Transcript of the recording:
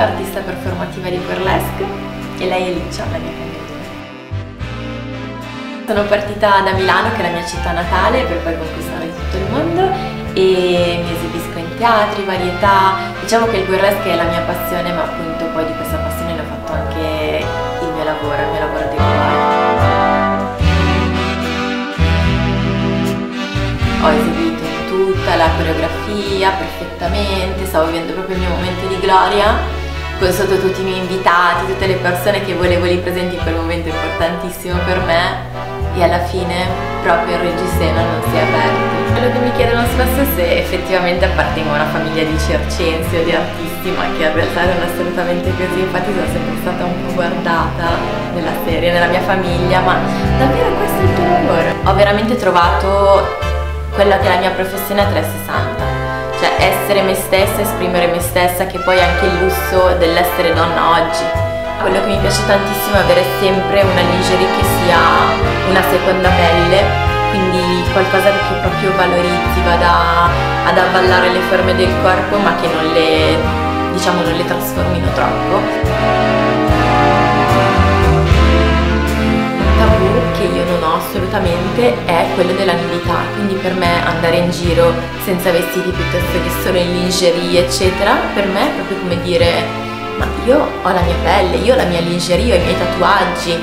artista performativa di burlesque e lei è Licia, la mia candidata. Sono partita da Milano, che è la mia città natale, per poi conquistare tutto il mondo e mi esibisco in teatri, varietà. Diciamo che il burlesque è la mia passione, ma appunto poi di questa passione l'ho fatto anche il mio lavoro, il mio lavoro di cuore. Ho eseguito tutta la coreografia perfettamente, stavo vivendo proprio il mio momento di gloria sotto tutti i miei invitati, tutte le persone che volevo lì presenti in quel momento importantissimo per me e alla fine proprio il reggiseno non si è aperto. Quello che mi chiedono spesso è se effettivamente appartengo a una famiglia di circensi o di artisti, ma che in realtà non è assolutamente così, infatti sono sempre stata un po' guardata nella serie, nella mia famiglia, ma davvero questo è il tuo lavoro? Ho veramente trovato quella che è la mia professione a 360 cioè essere me stessa, esprimere me stessa, che poi è anche il lusso dell'essere donna oggi. Quello che mi piace tantissimo è avere sempre una lingerie che sia una seconda pelle, quindi qualcosa che proprio valorizzi, vada ad avvallare le forme del corpo ma che non le, diciamo, non le trasformino troppo. Assolutamente è quello della nudità, quindi per me andare in giro senza vestiti piuttosto che solo in lingerie eccetera, per me è proprio come dire ma io ho la mia pelle, io ho la mia lingerie, ho i miei tatuaggi,